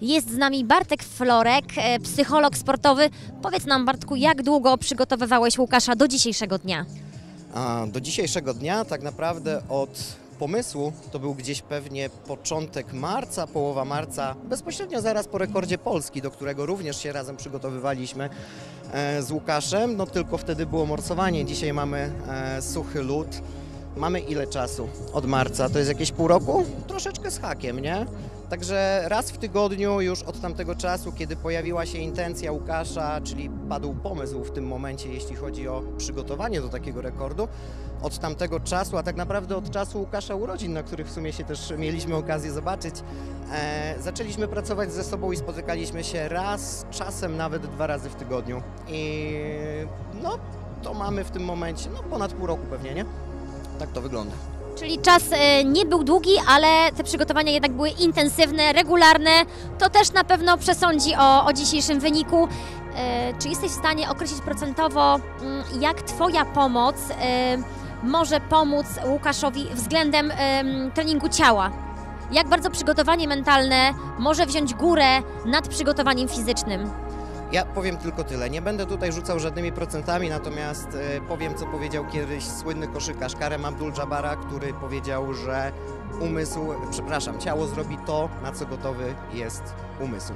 Jest z nami Bartek Florek, e, psycholog sportowy. Powiedz nam, Bartku, jak długo przygotowywałeś Łukasza do dzisiejszego dnia? A do dzisiejszego dnia tak naprawdę od pomysłu to był gdzieś pewnie początek marca, połowa marca, bezpośrednio zaraz po rekordzie Polski, do którego również się razem przygotowywaliśmy e, z Łukaszem, no tylko wtedy było morsowanie, dzisiaj mamy e, suchy lód. Mamy ile czasu od marca? To jest jakieś pół roku? Troszeczkę z hakiem, nie? Także raz w tygodniu już od tamtego czasu, kiedy pojawiła się intencja Łukasza, czyli padł pomysł w tym momencie, jeśli chodzi o przygotowanie do takiego rekordu, od tamtego czasu, a tak naprawdę od czasu Łukasza urodzin, na których w sumie się też mieliśmy okazję zobaczyć, e, zaczęliśmy pracować ze sobą i spotykaliśmy się raz, czasem nawet dwa razy w tygodniu. I no, to mamy w tym momencie no, ponad pół roku pewnie, nie? Tak to wygląda. Czyli czas e, nie był długi, ale te przygotowania jednak były intensywne, regularne. To też na pewno przesądzi o, o dzisiejszym wyniku. E, Czy jesteś w stanie określić procentowo, mm, jak Twoja pomoc e, może pomóc Łukaszowi względem em, treningu ciała? Jak bardzo przygotowanie mentalne może wziąć górę nad przygotowaniem fizycznym? Ja powiem tylko tyle. Nie będę tutaj rzucał żadnymi procentami, natomiast e, powiem, co powiedział kiedyś słynny koszykarz Karem Abdul-Jabara, który powiedział, że umysł, przepraszam, ciało zrobi to, na co gotowy jest umysł.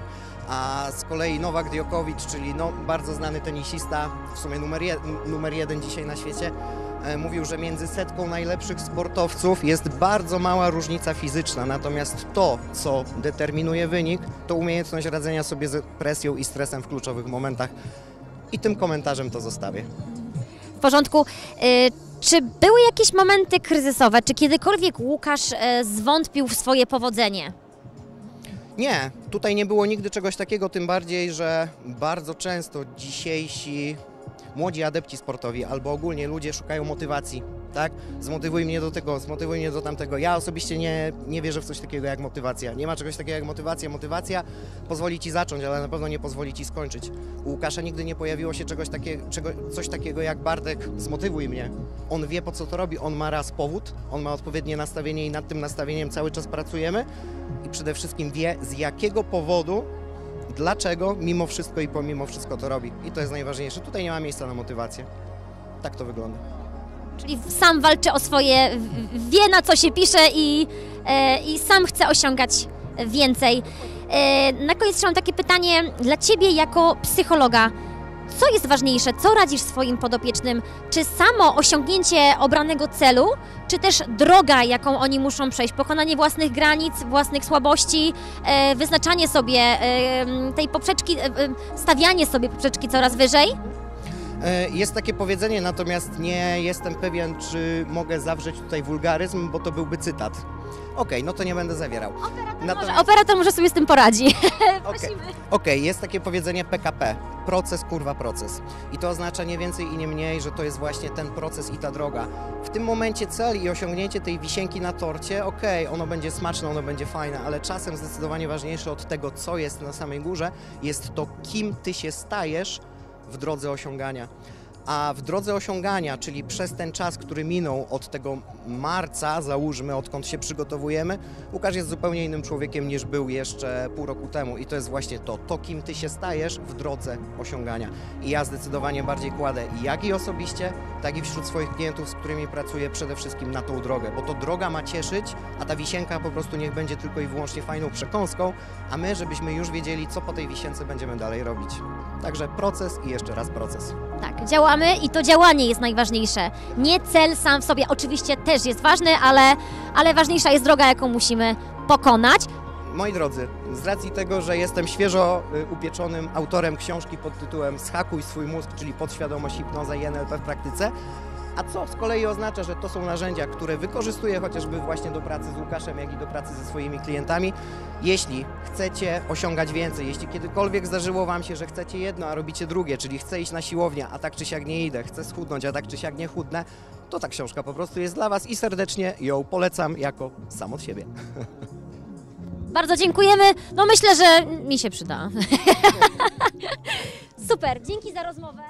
A z kolei Nowak Djokovic, czyli no, bardzo znany tenisista, w sumie numer, je, numer jeden dzisiaj na świecie, mówił, że między setką najlepszych sportowców jest bardzo mała różnica fizyczna, natomiast to, co determinuje wynik, to umiejętność radzenia sobie z presją i stresem w kluczowych momentach. I tym komentarzem to zostawię. W porządku. Y, Czy były jakieś momenty kryzysowe? Czy kiedykolwiek Łukasz e, zwątpił w swoje powodzenie? Nie, tutaj nie było nigdy czegoś takiego, tym bardziej, że bardzo często dzisiejsi młodzi adepci sportowi albo ogólnie ludzie szukają motywacji, tak? Zmotywuj mnie do tego, zmotywuj mnie do tamtego. Ja osobiście nie, nie wierzę w coś takiego jak motywacja. Nie ma czegoś takiego jak motywacja. Motywacja pozwoli ci zacząć, ale na pewno nie pozwoli ci skończyć. U Łukasza nigdy nie pojawiło się czegoś takiego, czego, coś takiego jak Bartek, zmotywuj mnie. On wie po co to robi, on ma raz powód, on ma odpowiednie nastawienie i nad tym nastawieniem cały czas pracujemy i przede wszystkim wie z jakiego powodu dlaczego mimo wszystko i pomimo wszystko to robi. I to jest najważniejsze. Tutaj nie ma miejsca na motywację. Tak to wygląda. Czyli sam walczy o swoje, wie na co się pisze i, e, i sam chce osiągać więcej. E, na koniec mam takie pytanie dla Ciebie jako psychologa. Co jest ważniejsze? Co radzisz swoim podopiecznym? Czy samo osiągnięcie obranego celu, czy też droga, jaką oni muszą przejść? Pokonanie własnych granic, własnych słabości, e, wyznaczanie sobie e, tej poprzeczki, e, stawianie sobie poprzeczki coraz wyżej? E, Jest takie powiedzenie, natomiast nie jestem pewien, czy mogę zawrzeć tutaj wulgaryzm, bo to byłby cytat. Okej, no to nie będę zawierał. Może, operator może sobie z tym poradzi. Okej, Okej, jest takie powiedzenie PKP. Proces, kurwa, proces. I to oznacza nie więcej i nie mniej, że to jest właśnie ten proces i ta droga. W tym momencie cel i osiągnięcie tej wisienki na torcie, okej, ono będzie smaczne, ono będzie fajne, ale czasem zdecydowanie ważniejsze od tego, co jest na samej górze, jest to, kim ty się stajesz w drodze osiągania. A w drodze osiągania, czyli przez ten czas, który minął od tego marca, załóżmy, odkąd się przygotowujemy, Łukasz jest zupełnie innym człowiekiem niż był jeszcze pół roku temu. I to jest właśnie to, to kim ty się stajesz w drodze osiągania. I ja zdecydowanie bardziej kładę, jak i osobiście, tak i wśród swoich klientów, z którymi pracuję, przede wszystkim na tą drogę, bo to droga ma cieszyć, a ta wisienka po prostu niech będzie tylko i wyłącznie fajną przekąską, a my, żebyśmy już wiedzieli, co po tej wisience będziemy dalej robić. Także proces i jeszcze raz proces. Tak, działamy i to działanie jest najważniejsze. Nie cel sam w sobie, oczywiście też jest ważny, ale, ale ważniejsza jest droga, jaką musimy pokonać. Moi drodzy, z racji tego, że jestem świeżo y, upieczonym autorem książki pod tytułem Schakuj swój mózg, czyli podświadomość, hipnoza i NLP w praktyce, a co z kolei oznacza, że to są narzędzia, które wykorzystuję chociażby właśnie do pracy z Łukaszem, jak i do pracy ze swoimi klientami. Jeśli chcecie osiągać więcej, jeśli kiedykolwiek zdarzyło Wam się, że chcecie jedno, a robicie drugie, czyli chcę iść na siłownię, a tak czy siak nie idę, chcę schudnąć, a tak czy siak nie chudnę, to ta książka po prostu jest dla Was i serdecznie ją polecam jako sam od siebie. Bardzo dziękujemy. No myślę, że mi się przyda. Super, dzięki za rozmowę.